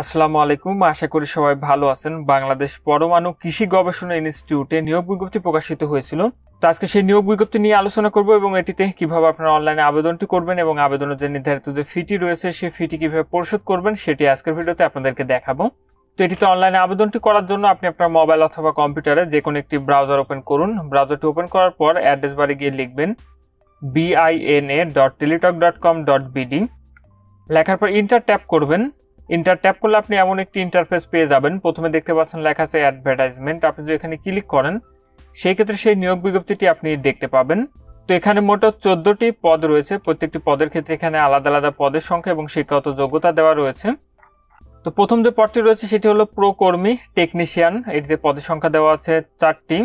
আসসালামু আলাইকুম। আশা করি সবাই ভালো আছেন। বাংলাদেশ পরমাণু কৃষি গবেষণা ইনস্টিটিউটে নিয়োগ বিজ্ঞপ্তি প্রকাশিত হয়েছিল। তো আজকে সেই নিয়োগ বিজ্ঞপ্তি নিয়ে আলোচনা করব এবং এটিতে কীভাবে আপনারা অনলাইনে আবেদনটি করবেন এবং আবেদনের যে নির্ধারিত যে ফিটি রয়েছে, সেই ফিটি কীভাবে পরিশোধ করবেন, সেটি আজকের ভিডিওতে আপনাদেরকে দেখাবো। তো এটিতে অনলাইনে আবেদনটি করার জন্য আপনি আপনার মোবাইল অথবা কম্পিউটারে যে কোনো একটি ব্রাউজার ওপেন করুন। ব্রাউজারটি ওপেন করার পর অ্যাড্রেস বারে গিয়ে লিখবেন BINA dot Teletalk dot com dot BD লেখার পর ইন্টার ট্যাপ করবেন। ইন্টার ট্যাপ করলে আপনি এমন একটি ইন্টারফেস পেয়ে যাবেন। প্রথমে দেখতে পাচ্ছেন লেখা আছে অ্যাডভার্টাইজমেন্ট আপনি যদি এখানে ক্লিক করেন সেই ক্ষেত্রে সেই নিয়োগ বিজ্ঞপ্তিটি আপনি দেখতে পাবেন। তো এখানে মোট চোদ্দটি পদ রয়েছে। প্রত্যেকটি পদের ক্ষেত্রে এখানে আলাদা আলাদা পদের সংখ্যা এবং শিক্ষাগত যোগ্যতা দেওয়া রয়েছে। তো প্রথম যে পদটি রয়েছে, সেটি হলো প্রকর্মী টেকনিশিয়ান এটিতে পদের সংখ্যা দেওয়া আছে চারটি।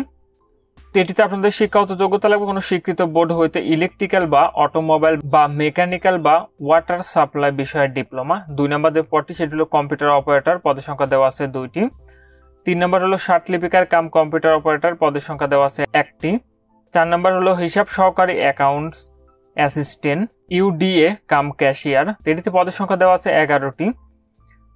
তো এটিতে আপনাদের শিক্ষাগত যোগ্যতা লাগবে কোনো স্বীকৃত বোর্ড হইতে ইলেকট্রিক্যাল বা অটোমোবাইল বা মেকানিক্যাল বা ওয়াটার সাপ্লাই বিষয়ের ডিপ্লোমা দুই নম্বর যে পদটি, সেটি হলো কম্পিউটার অপারেটর পদের সংখ্যা দেওয়া আছে দুইটি। তিন নম্বর হলো ষাট লিপিকার কাম কম্পিউটার অপারেটর পদের সংখ্যা দেওয়া আছে একটি। চার নম্বর হলো হিসাব সহকারী accounts assistant UDA cum cashier এটিতে পদের সংখ্যা দেওয়া আছে এগারোটি।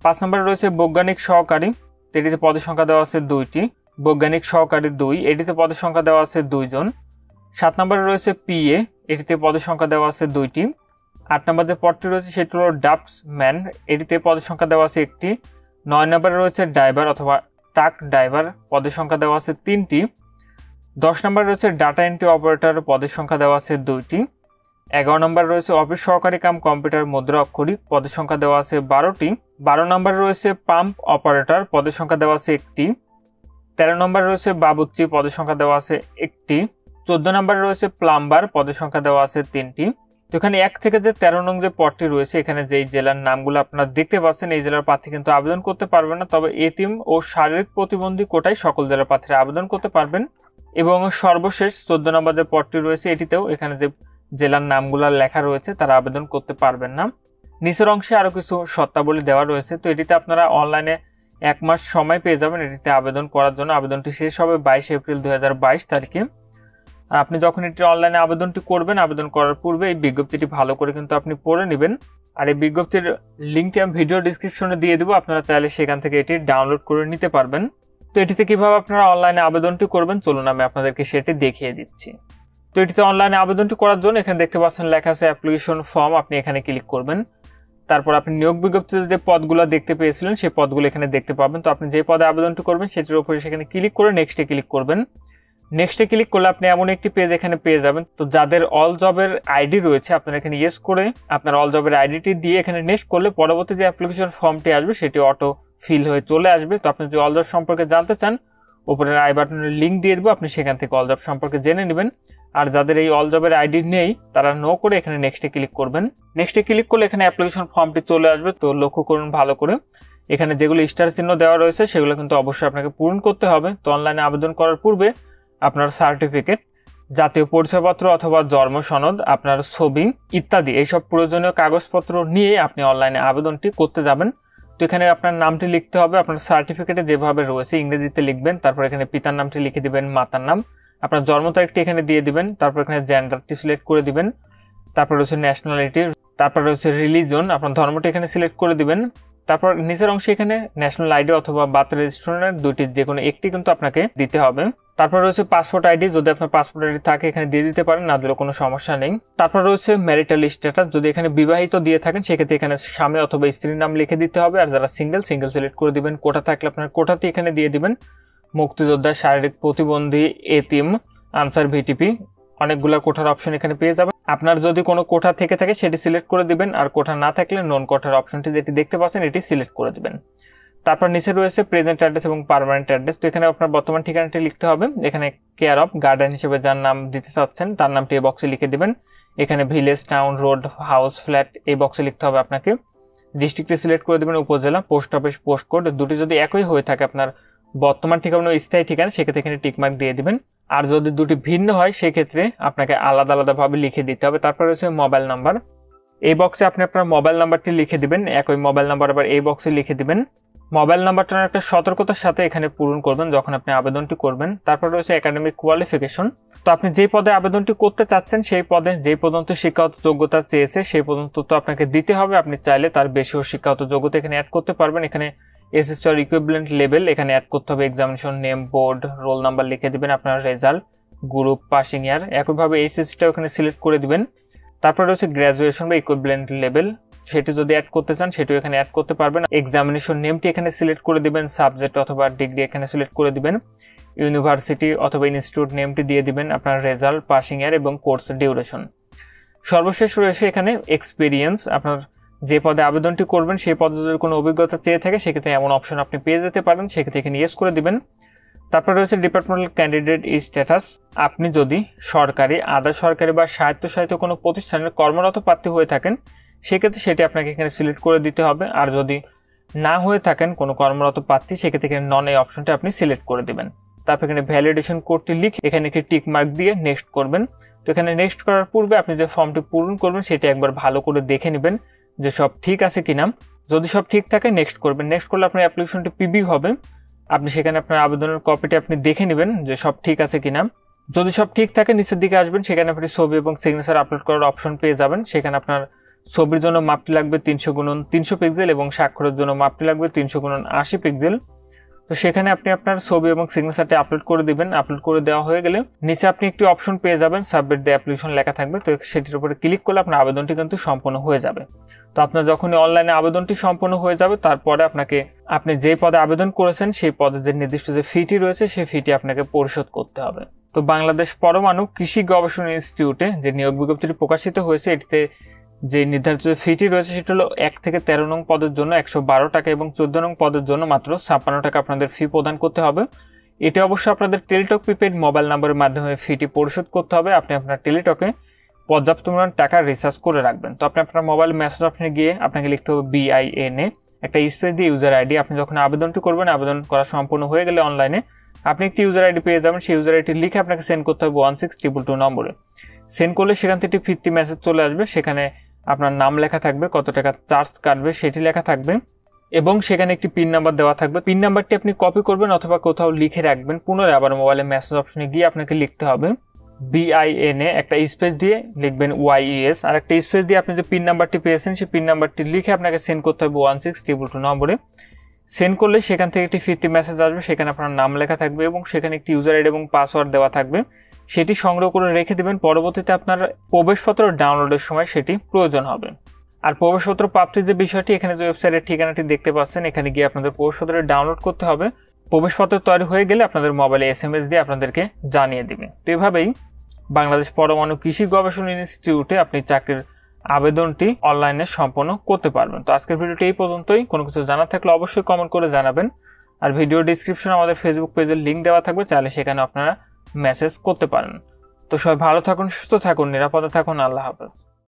পাঁচ নম্বরে রয়েছে বৈজ্ঞানিক সহকারী। এটিতে পদের সংখ্যা দেওয়া আছে দুইটি। বৈজ্ঞানিক সহকারী দুই, এটিতে পদের সংখ্যা দেওয়া আছে দুইজন। সাত নম্বরে রয়েছে পিএ এটিতে পদের সংখ্যা দেওয়া আছে দুইটি। আট নম্বর যে পদটি রয়েছে, সেটি হলো ডাপস ম্যান এটিতে পদের সংখ্যা দেওয়া আছে একটি। নয় নম্বরে রয়েছে ড্রাইভার অথবা ট্রাক ড্রাইভার পদের সংখ্যা দেওয়া আছে তিনটি। দশ নম্বরে রয়েছে ডাটা এন্ট্রি অপারেটর পদের সংখ্যা দেওয়া আছে দুইটি। এগারো নম্বর রয়েছে অফিস সহকারী কাম, কম্পিউটার মুদ্রা অক্ষরিক পদের সংখ্যা দেওয়া আছে বারোটি। বারো নম্বরে রয়েছে পাম্প অপারেটর পদের সংখ্যা দেওয়া আছে একটি। তেরো নম্বরে রয়েছে বাবুচ্চি পদের সংখ্যা দেওয়া আছে একটি। চোদ্দ নম্বরে রয়েছে প্লাম্বার, পদের সংখ্যা দেওয়া আছে তিনটি। তো এখানে এক থেকে যে তেরো নং যে পদটি রয়েছে, এখানে যেই জেলার নামগুলো আপনারা দেখতে পাচ্ছেন, এই জেলার প্রার্থী কিন্তু আবেদন করতে পারবেন না। তবে এতিম ও শারীরিক প্রতিবন্ধী কোটায় সকল জেলার প্রার্থীরা আবেদন করতে পারবেন। এবং সর্বশেষ চোদ্দ নম্বর যে পদটি রয়েছে, এটিতেও এখানে যে জেলার নামগুলো লেখা রয়েছে, তারা আবেদন করতে পারবেন না। নিচের অংশে আরও কিছু শর্তাবলী দেওয়া রয়েছে। তো এটিতে আপনারা অনলাইনে এক মাস সময় পেয়ে যাবেন এটিতে আবেদন করার জন্য। আবেদনটি শেষ হবে বাইশে এপ্রিল দু হাজার বাইশ তারিখে। আপনি যখন এটি অনলাইনে আবেদনটি করবেন, আবেদন করার পূর্বে এই বিজ্ঞপ্তিটি ভালো করে কিন্তু আপনি পড়ে নেবেন। আর এই বিজ্ঞপ্তির লিঙ্কটি আমি ভিডিও ডিসক্রিপশনে দিয়ে দেবো। আপনারা চাইলে সেখান থেকে এটি ডাউনলোড করে নিতে পারবেন। তো এটিতে কীভাবে আপনারা অনলাইনে আবেদনটি করবেন, চলুন আমি আপনাদেরকে সেটি দেখিয়ে দিচ্ছি। তো এটিতে অনলাইনে আবেদনটি করার জন্য এখানে দেখতে পাচ্ছেন লেখা আছে অ্যাপ্লিকেশন ফর্ম, আপনি এখানে ক্লিক করবেন। তারপর আপনি নিয়োগ বিজ্ঞপ্তিতে যে পদগুলো দেখতে পেয়েছিলেন, সেই পদগুলো এখানে দেখতে পাবেন। তো আপনি যে পদে আবেদনটি করবেন, সেটির উপরে সেখানে ক্লিক করে নেক্সটে ক্লিক করবেন। নেক্সটে ক্লিক করলে আপনি এমন একটি পেজ এখানে পেয়ে যাবেন। তো যাদের অল জবের আইডি রয়েছে, আপনারা এখানে ইয়েস করে আপনার অল জবের আইডিটি দিয়ে এখানে নেক্সট করলে পরবর্তী যে অ্যাপ্লিকেশন ফর্মটি আসবে, সেটি অটো ফিল হয়ে চলে আসবে। তো আপনি যদি অল জব সম্পর্কে জানতে চান উপরের আই বাটনের লিঙ্ক দিয়ে দেবো, আপনি সেখান থেকে অলজব সম্পর্কে জেনে নেবেন। আর যাদের এই অলজবের আইডি নেই, তারা নো করে এখানে নেক্সটে ক্লিক করবেন। নেক্সটে ক্লিক করলে এখানে অ্যাপ্লিকেশন ফর্মটি চলে আসবে, তো লক্ষ্য করুন ভালো করে। এখানে যেগুলো স্টার চিহ্ন দেওয়া রয়েছে, সেগুলো কিন্তু অবশ্যই আপনাকে পূরণ করতে হবে। তো অনলাইনে আবেদন করার পূর্বে আপনার সার্টিফিকেট জাতীয় পরিচয়পত্র অথবা জন্ম সনদ, আপনার ছবি ইত্যাদি, এইসব প্রয়োজনীয় কাগজপত্র নিয়ে আপনি অনলাইনে আবেদনটি করতে যাবেন। তো এখানে আপনার নামটি লিখতে হবে, আপনার সার্টিফিকেটে যেভাবে রয়েছে, ইংরেজিতে লিখবেন, তারপর এখানে পিতার নামটি লিখে দিবেন, মাতার নাম, আপনার জন্ম তারিখটি এখানে দিয়ে দিবেন, তারপর এখানে জেন্ডারটি সিলেক্ট করে দিবেন, তারপর রয়েছে ন্যাশনালিটি তারপর রয়েছে রিলিজন আপনার ধর্মটি এখানে সিলেক্ট করে দিবেন, তারপর নিচের অংশে এখানে ন্যাশনাল আইডি অথবা বার্থ রেজিস্ট্রেশনের দুইটি যে কোনো একটি কিন্তু আপনাকে দিতে হবে। তারপর রয়েছে পাসপোর্ট আইডি যদি আপনার পাসপোর্ট আইডি থাকে, এখানে দিয়ে দিতে পারেন, না দিলে কোনো সমস্যা নেই। তারপর রয়েছে ম্যারিটাল স্ট্যাটাস যদি এখানে বিবাহিত দিয়ে থাকেন, সেক্ষেত্রে এখানে স্বামী অথবা স্ত্রীর নাম লিখে দিতে হবে, আর যারা সিঙ্গেল সিঙ্গেল সিলেক্ট করে দিবেন, কোটা থাকলে আপনার কোটাতে এখানে দিয়ে দিবেন। মুক্তিযোদ্ধা, শারীরিক প্রতিবন্ধী, এতিম, আনসার, ভিটিপি, অনেকগুলো কোঠার অপশন এখানে পেয়ে যাবেন। আপনার যদি কোনো কোঠা থেকে থাকে, সেটি সিলেক্ট করে দিবেন, আর কোঠা না থাকলে নন কোঠার অপশনটি যেটি দেখতে পাচ্ছেন, এটি সিলেক্ট করে দিবেন। তারপর নিচে রয়েছে প্রেজেন্ট অ্যাড্রেস এবং পারমানেন্ট অ্যাড্রেস তো এখানে আপনার বর্তমান ঠিকানাটি লিখতে হবে। এখানে কেয়ার অফ গার্ডেন হিসেবে যার নাম দিতে চাচ্ছেন, তার নামটি এই বক্সে লিখে দেবেন। এখানে village town road house flat এই বক্সে লিখতে হবে আপনাকে। ডিস্ট্রিক্টটি সিলেক্ট করে দেবেন উপজেলা পোস্ট অফিস পোস্ট কোড দুটি যদি একই হয়ে থাকে আপনার বর্তমান ঠিকানা স্থায়ী ঠিকানা, সেক্ষেত্রে এখানে টিকমার্ক দিয়ে দিবেন। আর যদি দুটি ভিন্ন হয়, সেক্ষেত্রে আপনাকে আলাদা আলাদাভাবে লিখে দিতে হবে। তারপর রয়েছে মোবাইল নাম্বার এই বক্সে আপনি আপনার মোবাইল নাম্বারটি লিখে দিবেন। একই মোবাইল নাম্বার আবার এই বক্সে লিখে দিবেন। মোবাইল নাম্বারটার একটা সতর্কতার সাথে এখানে পূরণ করবেন যখন আপনি আবেদনটি করবেন। তারপর রয়েছে একাডেমিক কোয়ালিফিকেশন। তো আপনি যে পদে আবেদনটি করতে চাচ্ছেন, সেই পদে যে পর্যন্ত শিক্ষাগত যোগ্যতা চেয়েছে, সেই পর্যন্ত তো আপনাকে দিতে হবে। আপনি চাইলে তার বেশিও শিক্ষাগত যোগ্যতা এখানে অ্যাড করতে পারবেন। এখানে এসএসসি আর ইকুইভ্যালেন্ট লেভেল এখানে অ্যাড করতে হবে। Examination name board roll number লিখে দেবেন আপনার রেজাল্ট গ্রুপ পাসিং ইয়ার একইভাবে এইচএসসিটাও এখানে সিলেক্ট করে দিবেন। তারপর রয়েছে গ্র্যাজুয়েশন বা ইকুইভ্যালেন্ট লেভেল সেটি যদি অ্যাড করতে চান, সেটিও এখানে অ্যাড করতে পারবেন। এক্সামিনেশন নেমটি এখানে সিলেক্ট করে দিবেন সাবজেক্ট অথবা ডিগ্রি এখানে সিলেক্ট করে দিবেন। ইউনিভার্সিটি অথবা ইনস্টিটিউট নেমটি দিয়ে দিবেন আপনার রেজাল্ট পাসিং ইয়ার এবং কোর্স ডিউরেশন সর্বশেষ রয়েছে এখানে এক্সপিরিয়েন্স আপনার যে পদে আবেদনটি করবেন, সেই পদে যদি কোনো অভিজ্ঞতা চেয়ে থাকে, সেক্ষেত্রে এমন অপশন আপনি পেয়ে যেতে পারেন। সেক্ষেত্রে এখানে ইয়েস করে দিবেন। তারপর রয়েছে ডিপার্টমেন্টাল ক্যান্ডিডেট স্ট্যাটাস আপনি যদি সরকারি, আধা সরকারি বা স্বায়ত্তশাসিত কোনো প্রতিষ্ঠানের কর্মরত প্রার্থী হয়ে থাকেন, সেক্ষেত্রে সেটি আপনাকে এখানে সিলেক্ট করে দিতে হবে। আর যদি না হয়ে থাকেন কোনো কর্মরত প্রার্থী, সেক্ষেত্রে এখানে নন এই অপশনটি আপনি সিলেক্ট করে দেবেন। তারপর এখানে ভ্যালিডেশন কোডটি লিখে এখানে একটি টিক মার্ক দিয়ে নেক্সট করবেন। তো এখানে নেক্সট করার পূর্বে আপনি যে ফর্মটি পূরণ করবেন, সেটি একবার ভালো করে দেখে নেবেন যে সব ঠিক আছে কিনা। যদি সব ঠিক থাকে নেক্সট করবেন। নেক্সট করলে আপনার অ্যাপ্লিকেশনটি পিবি হবে। আপনি সেখানে আপনার আবেদনের কপিটি আপনি দেখে নেবেন যে সব ঠিক আছে কিনা। যদি সব ঠিক থাকে, নিচের দিকে আসবেন, সেখানে আপনি ছবি এবং সিগনেচার আপলোড করার অপশন পেয়ে যাবেন। সেখানে আপনার ছবির জন্য মাপটি লাগবে তিনশো গুণন তিনশো পিক্সেল এবং স্বাক্ষরের জন্য মাপটি লাগবে তিনশো গুণন আশি পিক্সেল তো সেখানে আপনি আপনার ছবি এবং সিগনেচারটি আপলোড করে দিবেন। আপলোড করে দেওয়া হয়ে গেলে নিচে আপনি একটি অপশন পেয়ে যাবেন সাবমিট দ্য অ্যাপ্লিকেশন লেখা থাকবে। তো সেটির উপরে ক্লিক করলে আপনার আবেদনটি কিন্তু সম্পন্ন হয়ে যাবে। তো আপনার যখনই অনলাইনে আবেদনটি সম্পন্ন হয়ে যাবে, তারপরে আপনাকে, আপনি যে পদে আবেদন করেছেন, সেই পদে যে নির্দিষ্ট যে ফিটি রয়েছে সেই ফিটি আপনাকে পরিশোধ করতে হবে। তো বাংলাদেশ পরমাণু কৃষি গবেষণা ইনস্টিটিউটে যে নিয়োগ বিজ্ঞপ্তিটি প্রকাশিত হয়েছে, এটিতে যে নির্ধারিত ফিটি রয়েছে সেটি হলো এক থেকে তেরো নং পদের জন্য একশো বারো টাকা এবং চোদ্দ নং পদের জন্য মাত্র ছাপ্পান্ন টাকা আপনাদের ফি প্রদান করতে হবে। এটি অবশ্যই আপনাদের টেলিটক প্রিপেড মোবাইল নাম্বারের মাধ্যমে ফিটি পরিশোধ করতে হবে। আপনি আপনার টেলিটকে পর্যাপ্ত পরিমাণ টাকা রিচার্জ করে রাখবেন। তো আপনি আপনার মোবাইল মেসেজ অপশনে গিয়ে আপনাকে লিখতে হবে বিআইএনএ একটা স্পেস দিয়ে ইউজার আইডি আপনি যখন আবেদনটি করবেন, আবেদন করা সম্পূর্ণ হয়ে গেলে অনলাইনে আপনি একটি ইউজার আইডি পেয়ে যাবেন। সেই ইউজার আইডি লিখে আপনাকে সেন্ড করতে হবে ওয়ান সিক্স ট্রিপল টু নম্বরে। সেন্ড করলে সেখান থেকে ফিরতি মেসেজ চলে আসবে। সেখানে আপনার নাম লেখা থাকবে, কত টাকা চার্জ কাটবে সেটি লেখা থাকবে এবং সেখানে একটি পিন নাম্বার দেওয়া থাকবে। পিন নাম্বারটি আপনি কপি করবেন অথবা কোথাও লিখে রাখবেন। পুনরায় আবার মোবাইলে মেসেজ অপশনে গিয়ে আপনাকে লিখতে হবে। বিআইএনএ একটা স্পেস দিয়ে লিখবেন ওয়াইএস আর একটা স্পেস দিয়ে আপনি যে পিন নাম্বারটি পেয়েছেন, সেই পিন নাম্বারটি লিখে আপনাকে সেন্ড করতে হবে ওয়ান সিক্স ট্রিপল টু নম্বরে। সেন্ড করলে সেখান থেকে একটি ফিরতি মেসেজ আসবে, সেখানে আপনার নাম লেখা থাকবে এবং সেখানে একটি ইউজার আইডি এবং পাসওয়ার্ড দেওয়া থাকবে। সেটি সংগ্রহ করে রেখে দেবেন। পরবর্তীতে আপনার প্রবেশপত্র ডাউনলোডের সময় সেটি প্রয়োজন হবে। আর প্রবেশপত্র প্রাপ্তির যে বিষয়টি, এখানে যে ওয়েবসাইটের ঠিকানাটি দেখতে পাচ্ছেন, এখানে গিয়ে আপনাদের প্রবেশপত্র ডাউনলোড করতে হবে। প্রবেশপত্র তৈরি হয়ে গেলে আপনাদের মোবাইলে এস এম এস দিয়ে আপনাদেরকে জানিয়ে দেবে। তো এভাবেই বাংলাদেশ পরমাণু কৃষি গবেষণা ইনস্টিটিউটে আপনি চাকরির আবেদনটি অনলাইনে সম্পন্ন করতে পারবেন। তো আজকের ভিডিওটি এই পর্যন্তই। কোনো কিছু জানা থাকলে অবশ্যই কমেন্ট করে জানাবেন। আর ভিডিও ডিসক্রিপশনে আমাদের ফেসবুক পেজের লিঙ্ক দেওয়া থাকবে। চাইলে সেখানে আপনারা মেসেজ করতে পারেন। তো সবাই ভালো থাকুন সুস্থ থাকুন নিরাপদে থাকুন আল্লাহ হাফেজ।